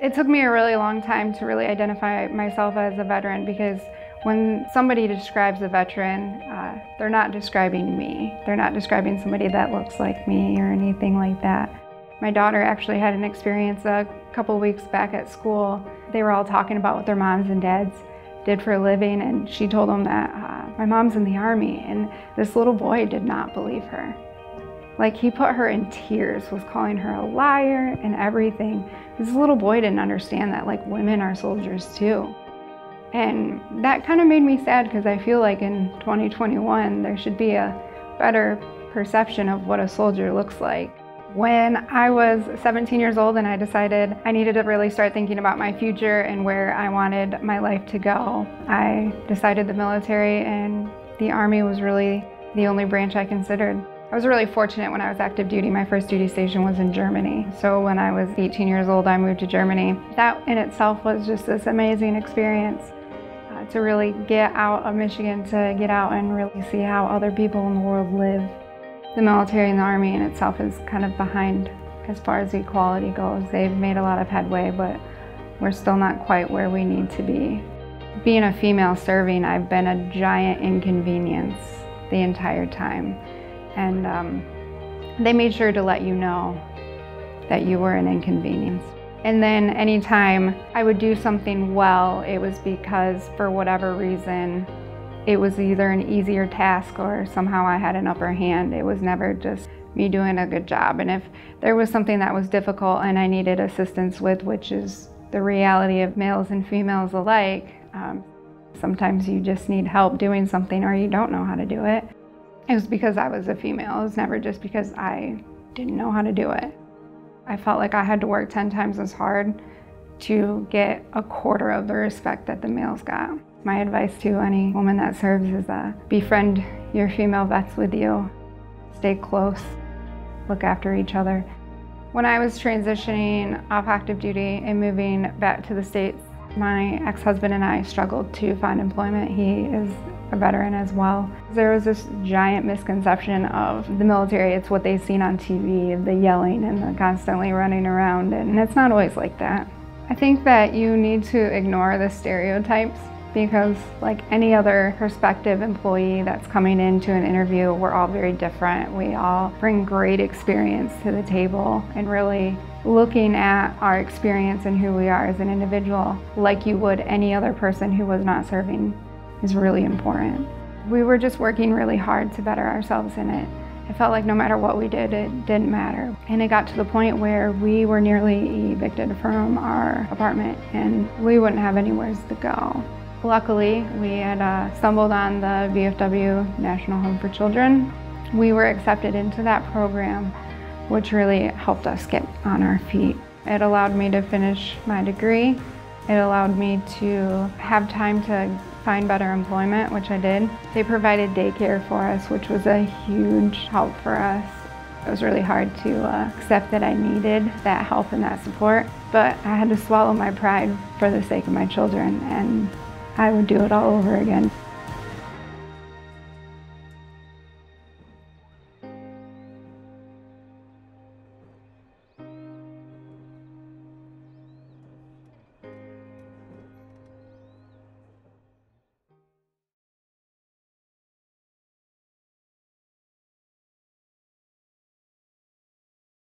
It took me a really long time to really identify myself as a veteran because when somebody describes a veteran, uh, they're not describing me. They're not describing somebody that looks like me or anything like that. My daughter actually had an experience a couple weeks back at school. They were all talking about what their moms and dads did for a living, and she told them that uh, my mom's in the army, and this little boy did not believe her. Like he put her in tears, was calling her a liar and everything. This little boy didn't understand that like women are soldiers too. And that kind of made me sad because I feel like in 2021 there should be a better perception of what a soldier looks like. When I was 17 years old and I decided I needed to really start thinking about my future and where I wanted my life to go, I decided the military and the Army was really the only branch I considered. I was really fortunate when I was active duty. My first duty station was in Germany. So when I was 18 years old, I moved to Germany. That in itself was just this amazing experience uh, to really get out of Michigan, to get out and really see how other people in the world live. The military and the Army in itself is kind of behind as far as equality goes. They've made a lot of headway, but we're still not quite where we need to be. Being a female serving, I've been a giant inconvenience the entire time. And um, they made sure to let you know that you were an inconvenience. And then anytime I would do something well, it was because for whatever reason, it was either an easier task or somehow I had an upper hand. It was never just me doing a good job. And if there was something that was difficult and I needed assistance with, which is the reality of males and females alike, um, sometimes you just need help doing something or you don't know how to do it. It was because I was a female. It was never just because I didn't know how to do it. I felt like I had to work 10 times as hard to get a quarter of the respect that the males got. My advice to any woman that serves is uh, befriend your female vets with you. Stay close, look after each other. When I was transitioning off active duty and moving back to the States, my ex-husband and I struggled to find employment. He is a veteran as well. There was this giant misconception of the military, it's what they've seen on TV, the yelling and the constantly running around, and it's not always like that. I think that you need to ignore the stereotypes because like any other prospective employee that's coming into an interview, we're all very different. We all bring great experience to the table and really looking at our experience and who we are as an individual like you would any other person who was not serving is really important. We were just working really hard to better ourselves in it. It felt like no matter what we did, it didn't matter. And it got to the point where we were nearly evicted from our apartment and we wouldn't have anywhere to go. Luckily, we had uh, stumbled on the VFW National Home for Children. We were accepted into that program, which really helped us get on our feet. It allowed me to finish my degree. It allowed me to have time to find better employment, which I did. They provided daycare for us, which was a huge help for us. It was really hard to uh, accept that I needed that help and that support, but I had to swallow my pride for the sake of my children, and I would do it all over again.